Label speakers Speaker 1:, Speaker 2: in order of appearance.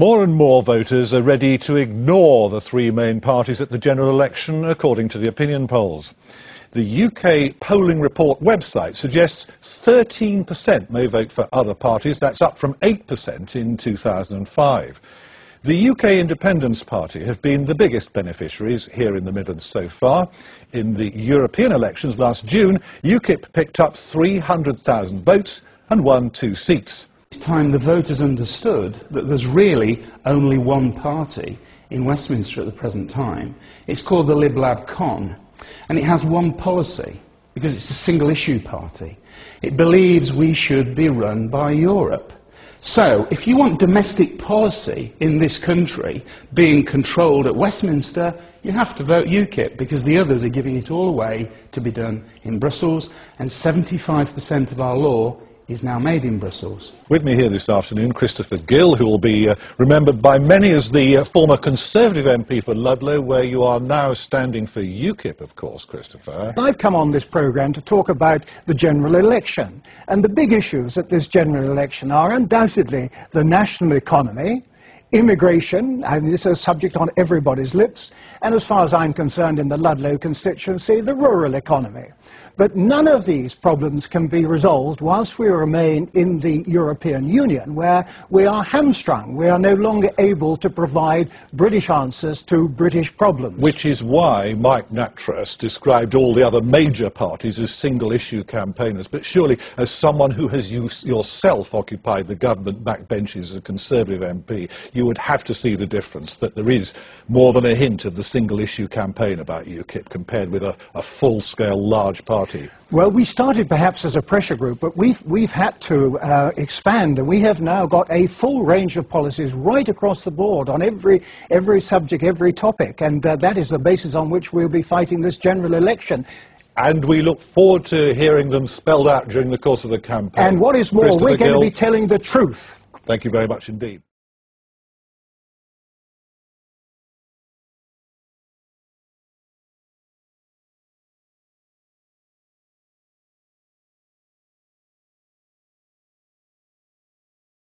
Speaker 1: More and more voters are ready to ignore the three main parties at the general election, according to the opinion polls. The UK polling report website suggests 13% may vote for other parties. That's up from 8% in 2005. The UK Independence Party have been the biggest beneficiaries here in the Midlands so far. In the European elections last June, UKIP picked up 300,000 votes and won two seats.
Speaker 2: It's time the voters understood that there's really only one party in Westminster at the present time. It's called the Lib Lab Con, and it has one policy because it's a single issue party. It believes we should be run by Europe. So, if you want domestic policy in this country being controlled at Westminster, you have to vote UKIP because the others are giving it all away to be done in Brussels, and 75% of our law is now made in Brussels.
Speaker 1: With me here this afternoon, Christopher Gill, who will be uh, remembered by many as the uh, former Conservative MP for Ludlow, where you are now standing for UKIP, of course, Christopher.
Speaker 3: I've come on this programme to talk about the general election. And the big issues at this general election are undoubtedly the national economy, immigration, and this is a subject on everybody's lips, and as far as I'm concerned in the Ludlow constituency, the rural economy. But none of these problems can be resolved whilst we remain in the European Union, where we are hamstrung. We are no longer able to provide British answers to British problems.
Speaker 1: Which is why Mike Nattrass described all the other major parties as single-issue campaigners. But surely, as someone who has yourself occupied the government backbenches as a Conservative MP, you would have to see the difference, that there is more than a hint of the single-issue campaign about UKIP compared with a, a full-scale large party.
Speaker 3: Well, we started perhaps as a pressure group, but we've, we've had to uh, expand, and we have now got a full range of policies right across the board on every, every subject, every topic, and uh, that is the basis on which we'll be fighting this general election.
Speaker 1: And we look forward to hearing them spelled out during the course of the campaign.
Speaker 3: And what is more, we're going to be telling the truth.
Speaker 1: Thank you very much indeed.